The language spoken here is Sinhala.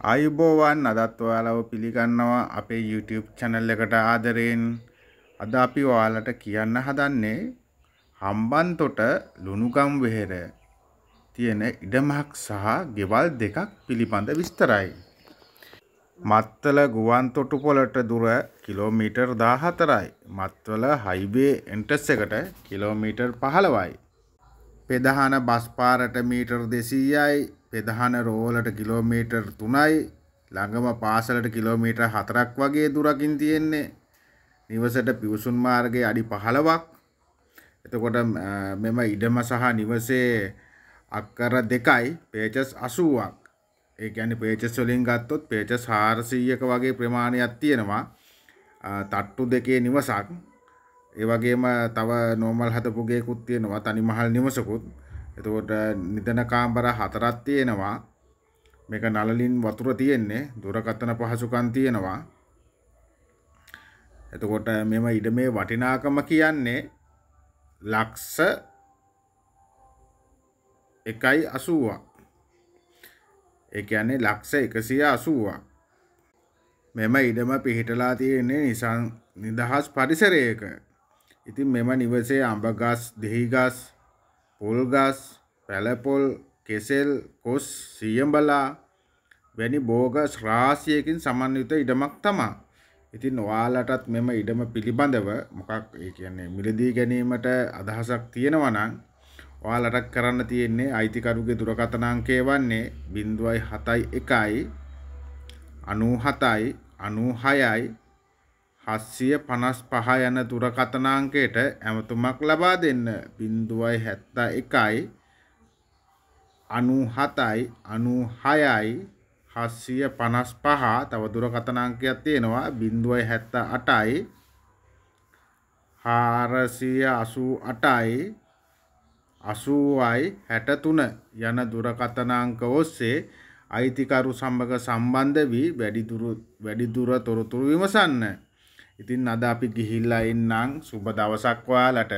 ආයුබෝවන් අදත් ඔයාලව පිළිගන්නවා අපේ YouTube channel එකට ආදරයෙන් අද අපි ඔයාලට කියන්න හදන්නේ හම්බන්තොට ලුණුගම් වෙහෙර තියෙන ඉඩමක් සහ ගෙවල් දෙකක් පිළිබඳ විස්තරයි. මත්තල ගුවන් තොටුපොළට දුර කිලෝමීටර් 14යි. මත්තල හයිවේ එන්ට්‍රස් එකට කිලෝමීටර් 15යි. පෙදහන බස් පාරට මීටර් 200යි පෙදහන රෝලට කිලෝමීටර් 3යි ළඟම පාසලට කිලෝමීටර් 4ක් වගේ දුරකින් තියෙන්නේ. නිවසට පිවිසුම් මාර්ගයේ අඩි 15ක් එතකොට මෙම ඉඩම සහ නිවසේ අක්කර දෙකයි පේජස් 80ක් ඒ කියන්නේ පේජස් වලින් ගත්තොත් පේජස් 400ක වගේ ප්‍රමාණයක් තියෙනවා. තට්ටු දෙකේ නිවසක්. ඒ වගේම තව නෝමල් හදපු ගෙයකුත් තියෙනවා. තනිමහල් නිවසකුත්. එතකොට නිදන කාමර හතරක් තියෙනවා. මේක නලලින් වතුර තියෙන්නේ. දුරකථන පහසුකම් තියෙනවා. එතකොට මෙම ඉඩමේ වටිනාකම කියන්නේ ලක්ෂ එකයි අසුවක් ඒ කියන්නේ ලක්ෂ එකසිය අසුවක් මෙම ඉඩම පිහිටලා තියෙන්නේ නිසං නිදහස් පරිසරයක. ඉතින් මෙම නිවසේ අඹගස් දෙහිගස් පොල්ගස් පැලපොල් කෙසෙල් කොස් සියඹලා වැනි බෝගස් රාශියකින් සමන්විත ඉඩමක් තමා. ඉතින් ඔයාලටත් මෙම ඉඩම පිළිබඳව මොකක් ඒ කියන්නේ මිලදී ගැනීමට අදහසක් තියෙනවා නම් ඔයාලට කරන්න තියෙන්නේ අයිතිකරුගේ දුරකථන අංකය වන්නේ 0.71යි 97යි 96යි හස්සිය පනස් පහ යන දුරකථනාංකයට ඇමතුමක් ලබා දෙන්න. බින්දුවයි හැත්තා එකයි අනු හතයි අනු හයයි හස්සිය පනස් පහ තව දුරකථනාංකයක් තියෙනවා. බින්දුවයි හැත්තා අටයි හාරසිය අසූ අටයි අසූවයි හැට තුන යන දුරකථනාංක ඔස්සේ අයිතිකරු සම්බග සම්බන්ධ වී වැඩිදුර තොරතුරු විමසන්න. ඉතින් අද අපි ගිහිල්ලා එන්නම් සුබ දවසක් ඔයාලට.